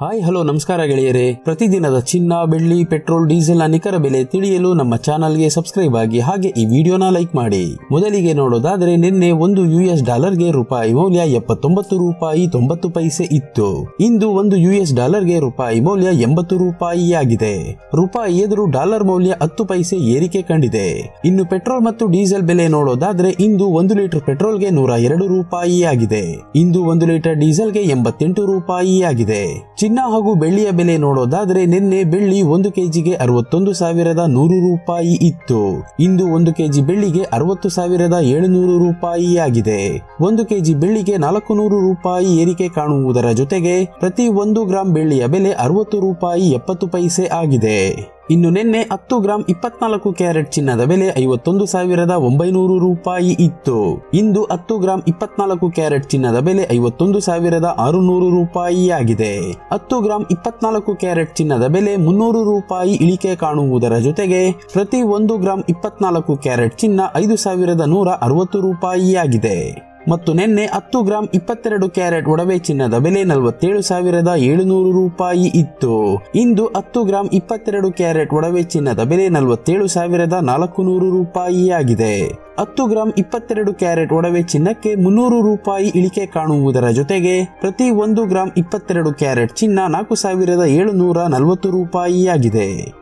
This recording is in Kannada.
ಹಾಯ್, ಹಲೋ, ನಮಸ್ಕಾರ ಗೆಳೆಯರೇ. ಪ್ರತಿದಿನದ ಚಿನ್ನ, ಬೆಳ್ಳಿ, ಪೆಟ್ರೋಲ್, ಡೀಸೆಲ್ನ ನಿಖರ ಬೆಲೆ ತಿಳಿಯಲು ನಮ್ಮ ಚಾನಲ್ಗೆ ಸಬ್ಸ್ಕ್ರೈಬ್ ಆಗಿ ಹಾಗೆ ಈ ವಿಡಿಯೋನ ಲೈಕ್ ಮಾಡಿ. ಮೊದಲಿಗೆ ನೋಡೋದಾದ್ರೆ ನಿನ್ನೆ ಒಂದು ಯು ಎಸ್ ಡಾಲರ್ಗೆ ರೂಪಾಯಿ ಮೌಲ್ಯ ಎಪ್ಪತ್ತೊಂಬತ್ತು ರೂಪಾಯಿ ತೊಂಬತ್ತು ಪೈಸೆ ಇತ್ತು. ಇಂದು ಒಂದು ಯು ಎಸ್ ಡಾಲರ್ಗೆ ರೂಪಾಯಿ ಮೌಲ್ಯ ಎಂಬತ್ತು ರೂಪಾಯಿ ಆಗಿದೆ ರೂಪಾಯಿ ಎದುರು ಡಾಲರ್ ಮೌಲ್ಯ ಹತ್ತು ಪೈಸೆ ಏರಿಕೆ ಕಂಡಿದೆ. ಇನ್ನು ಪೆಟ್ರೋಲ್ ಮತ್ತು ಡೀಸೆಲ್ ಬೆಲೆ ನೋಡೋದಾದ್ರೆ ಇಂದು ಒಂದು ಲೀಟರ್ ಪೆಟ್ರೋಲ್ಗೆ ನೂರ ಎರಡು ರೂಪಾಯಿ ಆಗಿದೆ ಇಂದು ಒಂದು ಲೀಟರ್ ಡೀಸೆಲ್ಗೆ ಎಂಬತ್ತೆಂಟು ರೂಪಾಯಿ ಆಗಿದೆ ಚಿನ್ನ ಹಾಗೂ ಬೆಳ್ಳಿಯ ಬೆಲೆ ನೋಡೋದಾದ್ರೆ ನಿನ್ನೆ ಬೆಳ್ಳಿ ಒಂದು ಕೆಜಿಗೆ ಅರವತ್ತೊಂದು ಸಾವಿರದ ನೂರು ರೂಪಾಯಿ ಇತ್ತು. ಇಂದು ಒಂದು ಕೆಜಿ ಬೆಳ್ಳಿಗೆ ಅರವತ್ತು ಸಾವಿರದ ಏಳುನೂರು ರೂಪಾಯಿ ಆಗಿದೆ ಒಂದು ಕೆಜಿ ಬೆಳ್ಳಿಗೆ ನಾಲ್ಕು ನೂರು ರೂಪಾಯಿ ಏರಿಕೆ ಕಾಣುವುದರ ಜೊತೆಗೆ ಪ್ರತಿ ಒಂದು ಗ್ರಾಂ ಬೆಳ್ಳಿಯ ಬೆಲೆ ಅರವತ್ತು ರೂಪಾಯಿ ಎಪ್ಪತ್ತು ಪೈಸೆ ಆಗಿದೆ. ಇನ್ನು ನಿನ್ನೆ ಹತ್ತು ಗ್ರಾಂ ಇಪ್ಪತ್ನಾಲ್ಕು ಕ್ಯಾರೆಟ್ ಚಿನ್ನದ ಬೆಲೆ ಐವತ್ತೊಂದು ಸಾವಿರದ ಒಂಬೈನೂರು ರೂಪಾಯಿ ಇತ್ತು. ಇಂದು ಹತ್ತು ಗ್ರಾಂ ಇಪ್ಪತ್ನಾಲ್ಕು ಕ್ಯಾರೆಟ್ ಚಿನ್ನದ ಬೆಲೆ ಐವತ್ತೊಂದು ಸಾವಿರದ ಆರುನೂರು ರೂಪಾಯಿಯಾಗಿದೆ. ಹತ್ತು ಗ್ರಾಂ ಇಪ್ಪತ್ನಾಲ್ಕು ಕ್ಯಾರೆಟ್ ಚಿನ್ನದ ಬೆಲೆ ಮುನ್ನೂರು ರೂಪಾಯಿ ಇಳಿಕೆ ಕಾಣುವುದರ ಜೊತೆಗೆ ಪ್ರತಿ ಒಂದು ಗ್ರಾಂ ಇಪ್ಪತ್ನಾಲ್ಕು ಕ್ಯಾರೆಟ್ ಚಿನ್ನ ಐದು ಸಾವಿರದ ನೂರ ಅರವತ್ತು ರೂಪಾಯಿ ಆಗಿದೆ ಮತ್ತು ನಿನ್ನೆ ಹತ್ತು ಗ್ರಾಂ ಇಪ್ಪತ್ತೆರಡು ಕ್ಯಾರೆಟ್ ಒಡವೆ ಚಿನ್ನದ ಬೆಲೆ ನಲವತ್ತೇಳು ಸಾವಿರದ ಏಳುನೂರು ರೂಪಾಯಿ ಇತ್ತು. ಇಂದು ಹತ್ತು ಗ್ರಾಂ ಇಪ್ಪತ್ತೆರಡು ಕ್ಯಾರೆಟ್ ಒಡವೆ ಚಿನ್ನದ ಬೆಲೆ ನಲವತ್ತೇಳು ಸಾವಿರದ ನಾಲ್ಕು ನೂರು ರೂಪಾಯಿಯಾಗಿದೆ. ಹತ್ತು ಗ್ರಾಂ ಇಪ್ಪತ್ತೆರಡು ಕ್ಯಾರೆಟ್ ಒಡವೆ ಚಿನ್ನಕ್ಕೆ ಮುನ್ನೂರು ರೂಪಾಯಿ ಇಳಿಕೆ ಕಾಣುವುದರ ಜೊತೆಗೆ ಪ್ರತಿ ಒಂದು ಗ್ರಾಂ ಇಪ್ಪತ್ತೆರಡು ಕ್ಯಾರೆಟ್ ಚಿನ್ನ ನಾಲ್ಕು ಸಾವಿರದ ಏಳುನೂರ ನಲವತ್ತು ರೂಪಾಯಿ ಆಗಿದೆ